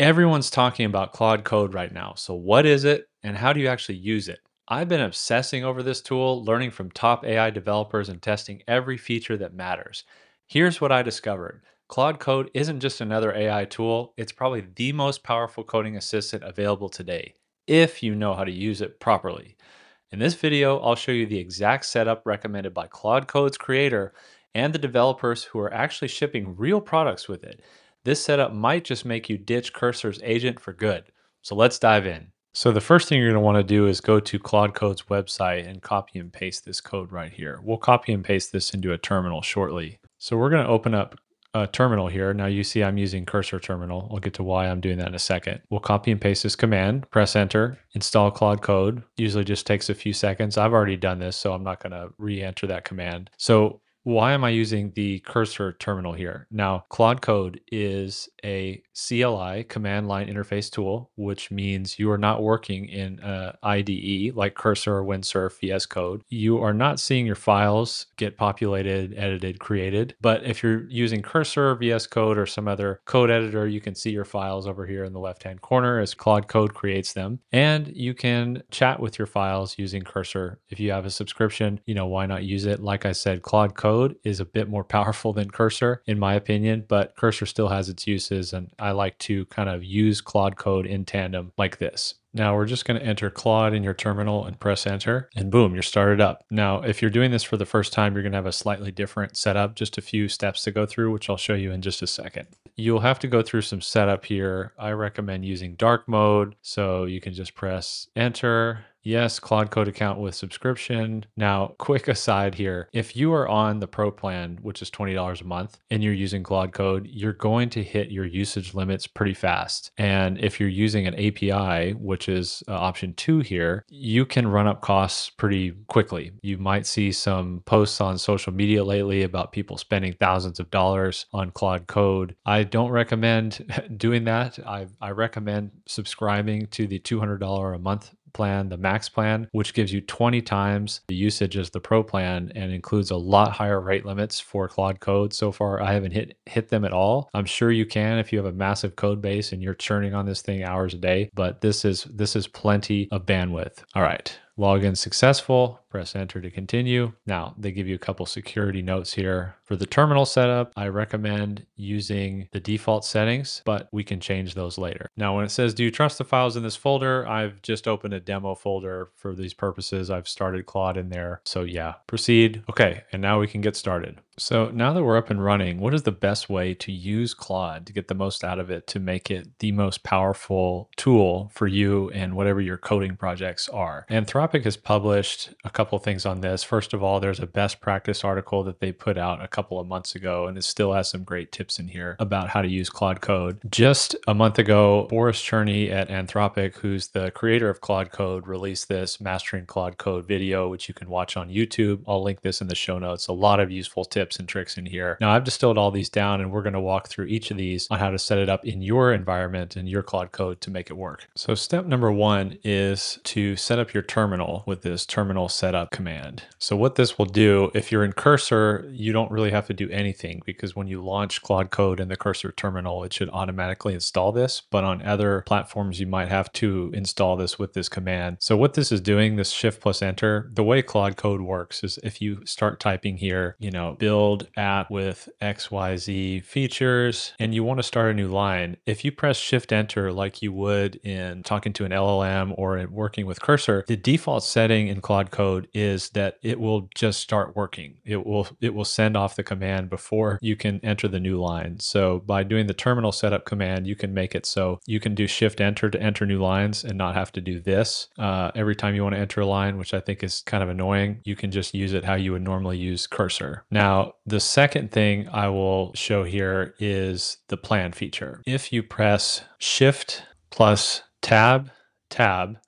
Everyone's talking about Claude Code right now. So, what is it and how do you actually use it? I've been obsessing over this tool, learning from top AI developers and testing every feature that matters. Here's what I discovered Claude Code isn't just another AI tool, it's probably the most powerful coding assistant available today, if you know how to use it properly. In this video, I'll show you the exact setup recommended by Claude Code's creator and the developers who are actually shipping real products with it. This setup might just make you ditch Cursor's agent for good. So let's dive in. So the first thing you're going to want to do is go to Claude Code's website and copy and paste this code right here. We'll copy and paste this into a terminal shortly. So we're going to open up a terminal here. Now you see I'm using cursor terminal. I'll get to why I'm doing that in a second. We'll copy and paste this command, press enter, install Claude Code. Usually just takes a few seconds. I've already done this, so I'm not going to re-enter that command. So why am I using the cursor terminal here? Now, Claude Code is a CLI command line interface tool, which means you are not working in IDE like Cursor or Windsurf VS Code. You are not seeing your files get populated, edited, created. But if you're using Cursor, VS Code, or some other code editor, you can see your files over here in the left-hand corner as Claude Code creates them. And you can chat with your files using Cursor. If you have a subscription, you know, why not use it? Like I said, Claude Code code is a bit more powerful than Cursor, in my opinion, but Cursor still has its uses. And I like to kind of use Claude code in tandem like this. Now we're just going to enter Claude in your terminal and press enter and boom, you're started up. Now, if you're doing this for the first time, you're going to have a slightly different setup, just a few steps to go through, which I'll show you in just a second. You'll have to go through some setup here. I recommend using dark mode. So you can just press enter Yes, Claude Code account with subscription. Now, quick aside here if you are on the Pro plan, which is $20 a month, and you're using Claude Code, you're going to hit your usage limits pretty fast. And if you're using an API, which is uh, option two here, you can run up costs pretty quickly. You might see some posts on social media lately about people spending thousands of dollars on Claude Code. I don't recommend doing that. I, I recommend subscribing to the $200 a month plan, the max plan, which gives you 20 times the usage as the pro plan and includes a lot higher rate limits for Claude code. So far, I haven't hit hit them at all. I'm sure you can if you have a massive code base and you're churning on this thing hours a day, but this is this is plenty of bandwidth. All right. Login successful, press enter to continue. Now they give you a couple security notes here. For the terminal setup, I recommend using the default settings, but we can change those later. Now when it says, do you trust the files in this folder? I've just opened a demo folder for these purposes. I've started Claude in there. So yeah, proceed. Okay, and now we can get started. So now that we're up and running, what is the best way to use Claude to get the most out of it to make it the most powerful tool for you and whatever your coding projects are? Anthropic has published a couple things on this. First of all, there's a best practice article that they put out a couple of months ago, and it still has some great tips in here about how to use Claude Code. Just a month ago, Boris Cherny at Anthropic, who's the creator of Claude Code, released this Mastering Claude Code video, which you can watch on YouTube. I'll link this in the show notes. A lot of useful tips tips and tricks in here. Now I've distilled all these down and we're going to walk through each of these on how to set it up in your environment and your Claude code to make it work. So step number one is to set up your terminal with this terminal setup command. So what this will do, if you're in Cursor, you don't really have to do anything because when you launch Claude code in the Cursor terminal, it should automatically install this. But on other platforms, you might have to install this with this command. So what this is doing, this shift plus enter, the way Claude code works is if you start typing here, you know, build app with XYZ features and you want to start a new line, if you press Shift Enter like you would in talking to an LLM or in working with Cursor, the default setting in Claude Code is that it will just start working. It will it will send off the command before you can enter the new line. So by doing the terminal setup command, you can make it so you can do Shift Enter to enter new lines and not have to do this uh, every time you want to enter a line, which I think is kind of annoying. You can just use it how you would normally use Cursor. Now, the second thing I will show here is the plan feature. If you press Shift plus Tab, Tab,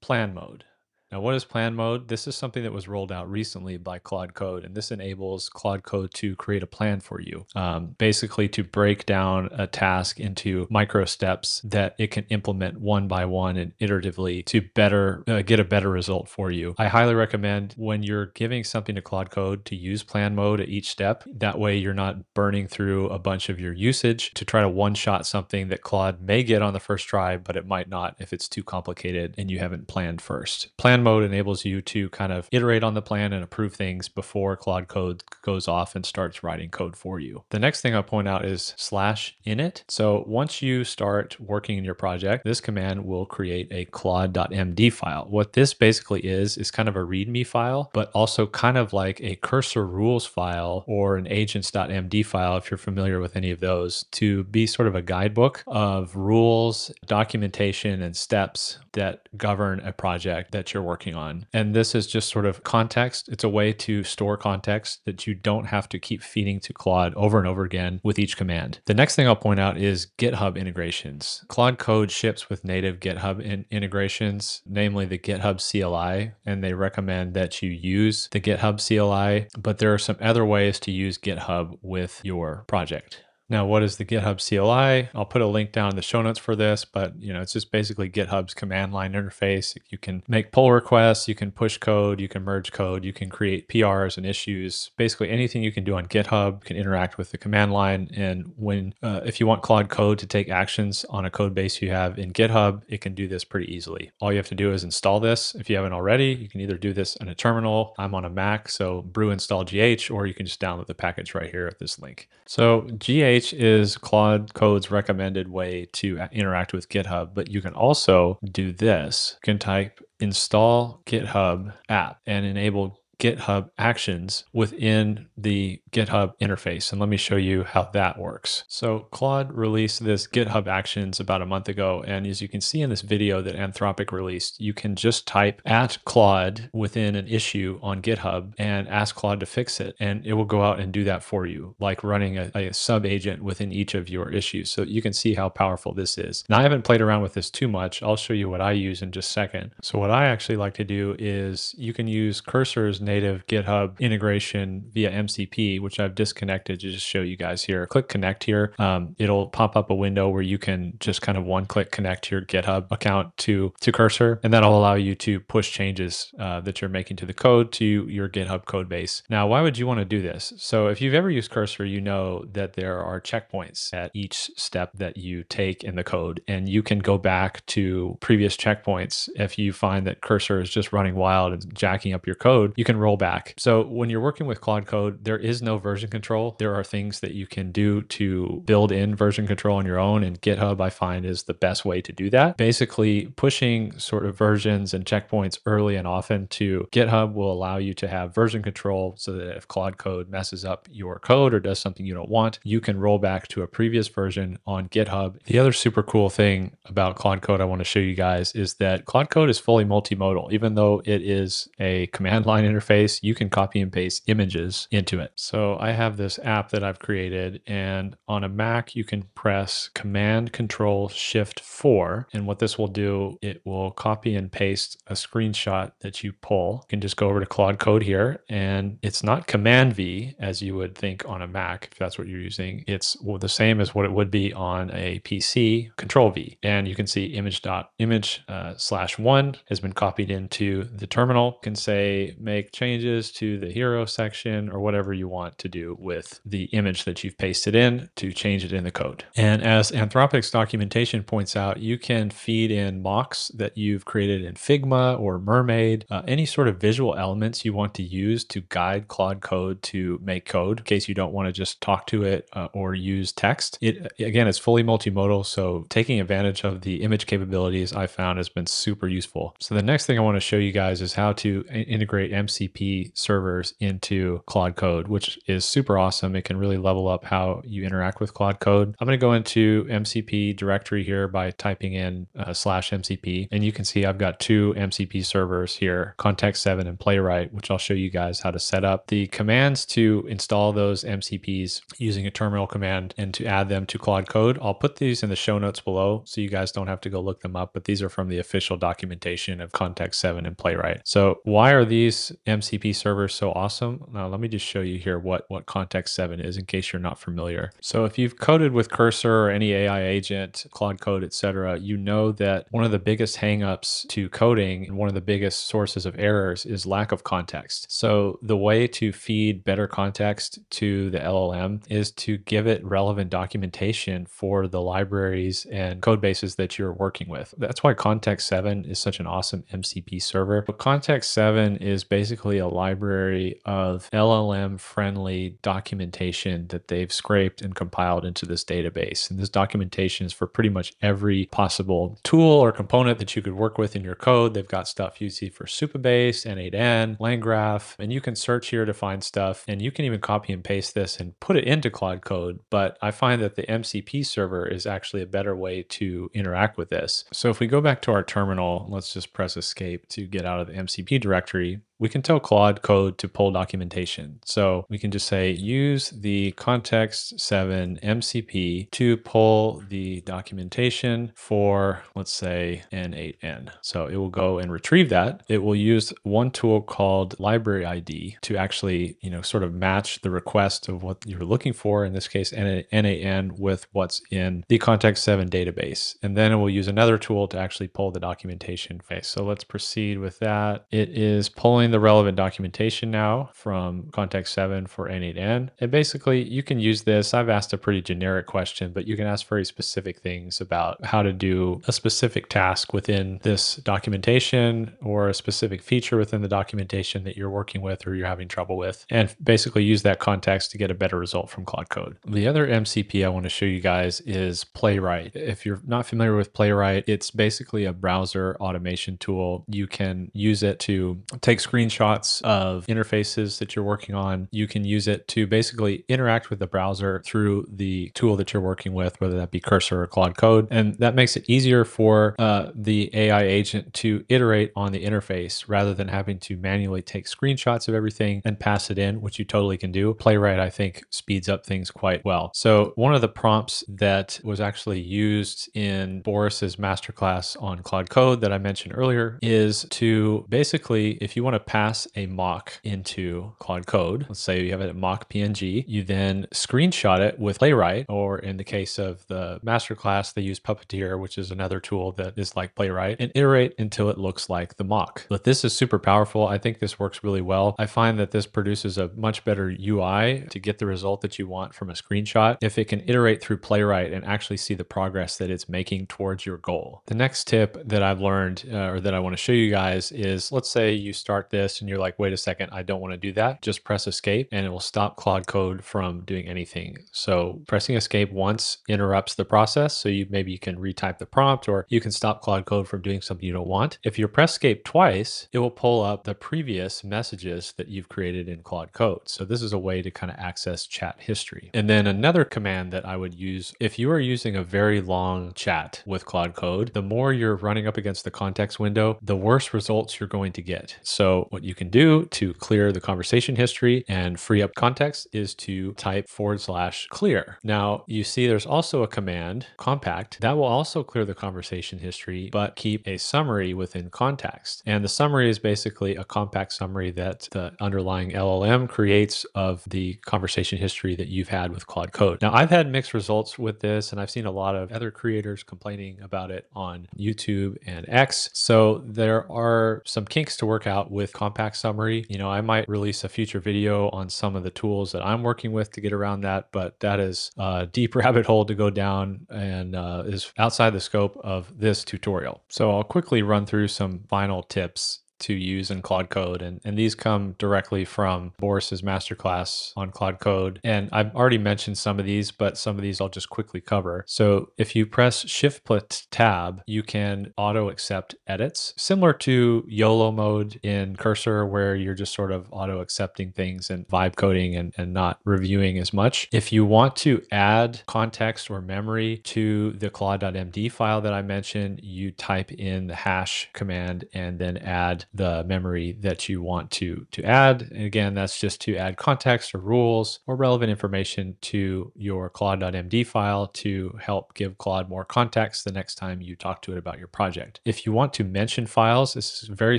Plan Mode, Now, what is plan mode? This is something that was rolled out recently by Claude Code, and this enables Claude Code to create a plan for you, um, basically to break down a task into micro steps that it can implement one by one and iteratively to better uh, get a better result for you. I highly recommend when you're giving something to Claude Code to use plan mode at each step. That way, you're not burning through a bunch of your usage to try to one shot something that Claude may get on the first try, but it might not if it's too complicated and you haven't planned first. Plan mode enables you to kind of iterate on the plan and approve things before Claude Code goes off and starts writing code for you. The next thing I'll point out is slash init. So once you start working in your project, this command will create a claude.md file. What this basically is, is kind of a README file, but also kind of like a cursor rules file or an agents.md file, if you're familiar with any of those, to be sort of a guidebook of rules, documentation, and steps that govern a project that you're working on. And this is just sort of context. It's a way to store context that you don't have to keep feeding to Claude over and over again with each command. The next thing I'll point out is GitHub integrations. Claude Code ships with native GitHub in integrations, namely the GitHub CLI, and they recommend that you use the GitHub CLI, but there are some other ways to use GitHub with your project. Now, what is the GitHub CLI? I'll put a link down in the show notes for this, but you know, it's just basically GitHub's command line interface. You can make pull requests, you can push code, you can merge code, you can create PRs and issues. Basically, anything you can do on GitHub can interact with the command line. And when, uh, if you want Claude Code to take actions on a code base you have in GitHub, it can do this pretty easily. All you have to do is install this. If you haven't already, you can either do this in a terminal. I'm on a Mac, so brew install GH, or you can just download the package right here at this link. So GH is Claude Code's recommended way to interact with GitHub, but you can also do this. You can type install GitHub app and enable GitHub actions within the GitHub interface. And let me show you how that works. So Claude released this GitHub actions about a month ago. And as you can see in this video that Anthropic released, you can just type at Claude within an issue on GitHub and ask Claude to fix it. And it will go out and do that for you, like running a, a sub agent within each of your issues. So you can see how powerful this is. Now I haven't played around with this too much. I'll show you what I use in just a second. So what I actually like to do is you can use cursors native GitHub integration via MCP, which I've disconnected to just show you guys here. Click connect here. Um, it'll pop up a window where you can just kind of one click connect your GitHub account to, to Cursor, and that'll allow you to push changes uh, that you're making to the code to your GitHub code base. Now, why would you want to do this? So if you've ever used Cursor, you know that there are checkpoints at each step that you take in the code, and you can go back to previous checkpoints if you find that Cursor is just running wild and jacking up your code. You can roll back. So when you're working with Claude Code, there is no version control. There are things that you can do to build in version control on your own, and GitHub I find is the best way to do that. Basically, pushing sort of versions and checkpoints early and often to GitHub will allow you to have version control so that if Claude Code messes up your code or does something you don't want, you can roll back to a previous version on GitHub. The other super cool thing about Claude Code I want to show you guys is that Claude Code is fully multimodal. Even though it is a command line interface, you can copy and paste images into it. So I have this app that I've created and on a Mac, you can press Command Control Shift 4. And what this will do, it will copy and paste a screenshot that you pull. You can just go over to Claude Code here and it's not Command V as you would think on a Mac, if that's what you're using. It's the same as what it would be on a PC, Control V. And you can see image dot image uh, slash one has been copied into the terminal. You can say make changes to the hero section or whatever you want to do with the image that you've pasted in to change it in the code. And as Anthropic's documentation points out, you can feed in mocks that you've created in Figma or Mermaid, uh, any sort of visual elements you want to use to guide Claude Code to make code in case you don't want to just talk to it uh, or use text. It again, it's fully multimodal, so taking advantage of the image capabilities I found has been super useful. So the next thing I want to show you guys is how to integrate MC MCP servers into Claude Code, which is super awesome. It can really level up how you interact with Claude Code. I'm going to go into MCP directory here by typing in uh, slash MCP, and you can see I've got two MCP servers here, Context 7 and Playwright, which I'll show you guys how to set up. The commands to install those MCPs using a terminal command and to add them to Claude Code, I'll put these in the show notes below so you guys don't have to go look them up, but these are from the official documentation of Context 7 and Playwright. So why are these MCP servers so awesome? Now let me just show you here what, what Context 7 is in case you're not familiar. So if you've coded with Cursor or any AI agent, Claude Code, etc., you know that one of the biggest hangups to coding and one of the biggest sources of errors is lack of context. So the way to feed better context to the LLM is to give it relevant documentation for the libraries and code bases that you're working with. That's why Context 7 is such an awesome MCP server. But Context 7 is basically a library of LLM friendly documentation that they've scraped and compiled into this database. And this documentation is for pretty much every possible tool or component that you could work with in your code. They've got stuff you see for Supabase, N8N, LangGraph, and you can search here to find stuff. And you can even copy and paste this and put it into Claude Code. But I find that the MCP server is actually a better way to interact with this. So if we go back to our terminal, let's just press escape to get out of the MCP directory we can tell Claude Code to pull documentation. So we can just say use the context 7 MCP to pull the documentation for, let's say, N8N. So it will go and retrieve that. It will use one tool called library ID to actually, you know, sort of match the request of what you're looking for, in this case, N8N with what's in the context 7 database. And then it will use another tool to actually pull the documentation. Okay, so let's proceed with that. It is pulling the relevant documentation now from context 7 for N8N. And basically, you can use this. I've asked a pretty generic question, but you can ask very specific things about how to do a specific task within this documentation or a specific feature within the documentation that you're working with or you're having trouble with, and basically use that context to get a better result from Claude Code. The other MCP I want to show you guys is Playwright. If you're not familiar with Playwright, it's basically a browser automation tool. You can use it to take screen screenshots of interfaces that you're working on. You can use it to basically interact with the browser through the tool that you're working with, whether that be Cursor or Claude Code. And that makes it easier for uh, the AI agent to iterate on the interface rather than having to manually take screenshots of everything and pass it in, which you totally can do. Playwright, I think, speeds up things quite well. So one of the prompts that was actually used in Boris's masterclass on Claude Code that I mentioned earlier is to basically, if you want to pass a mock into Claude Code. Let's say you have a mock PNG. You then screenshot it with Playwright, or in the case of the masterclass, they use Puppeteer, which is another tool that is like Playwright, and iterate until it looks like the mock. But this is super powerful. I think this works really well. I find that this produces a much better UI to get the result that you want from a screenshot if it can iterate through Playwright and actually see the progress that it's making towards your goal. The next tip that I've learned uh, or that I want to show you guys is let's say you start this this and you're like, wait a second, I don't want to do that, just press escape and it will stop Claude Code from doing anything. So pressing escape once interrupts the process. So you maybe you can retype the prompt or you can stop Claude Code from doing something you don't want. If you press escape twice, it will pull up the previous messages that you've created in Claude Code. So this is a way to kind of access chat history. And then another command that I would use if you are using a very long chat with Claude Code, the more you're running up against the context window, the worse results you're going to get. So what you can do to clear the conversation history and free up context is to type forward slash clear. Now you see there's also a command compact that will also clear the conversation history, but keep a summary within context. And the summary is basically a compact summary that the underlying LLM creates of the conversation history that you've had with Claude Code. Now I've had mixed results with this and I've seen a lot of other creators complaining about it on YouTube and X. So there are some kinks to work out with compact summary. You know, I might release a future video on some of the tools that I'm working with to get around that, but that is a deep rabbit hole to go down and uh, is outside the scope of this tutorial. So I'll quickly run through some final tips to use in Claude Code. And, and these come directly from Boris's masterclass on Claude Code. And I've already mentioned some of these, but some of these I'll just quickly cover. So if you press Shift plus Tab, you can auto accept edits, similar to YOLO mode in Cursor, where you're just sort of auto accepting things and vibe coding and, and not reviewing as much. If you want to add context or memory to the claude.md file that I mentioned, you type in the hash command and then add the memory that you want to, to add. And again, that's just to add context or rules or relevant information to your claude.md file to help give Claude more context the next time you talk to it about your project. If you want to mention files, this is very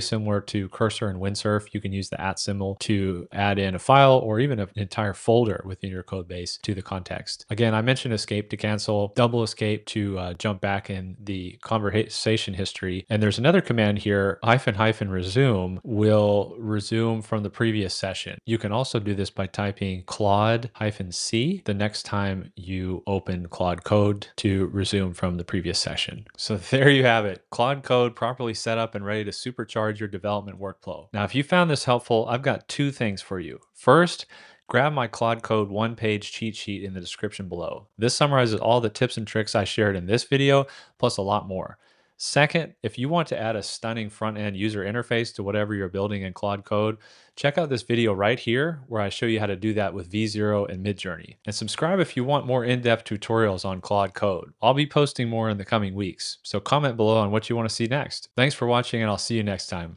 similar to Cursor and Windsurf. You can use the at symbol to add in a file or even an entire folder within your code base to the context. Again, I mentioned escape to cancel, double escape to uh, jump back in the conversation history. And there's another command here, hyphen hyphen resume will resume from the previous session. You can also do this by typing Claude hyphen C the next time you open Claude Code to resume from the previous session. So there you have it. Claude Code properly set up and ready to supercharge your development workflow. Now, if you found this helpful, I've got two things for you. First, grab my Claude Code one page cheat sheet in the description below. This summarizes all the tips and tricks I shared in this video, plus a lot more. Second, if you want to add a stunning front end user interface to whatever you're building in Claude Code, check out this video right here where I show you how to do that with V0 and Midjourney. And subscribe if you want more in-depth tutorials on Claude Code. I'll be posting more in the coming weeks, so comment below on what you want to see next. Thanks for watching and I'll see you next time.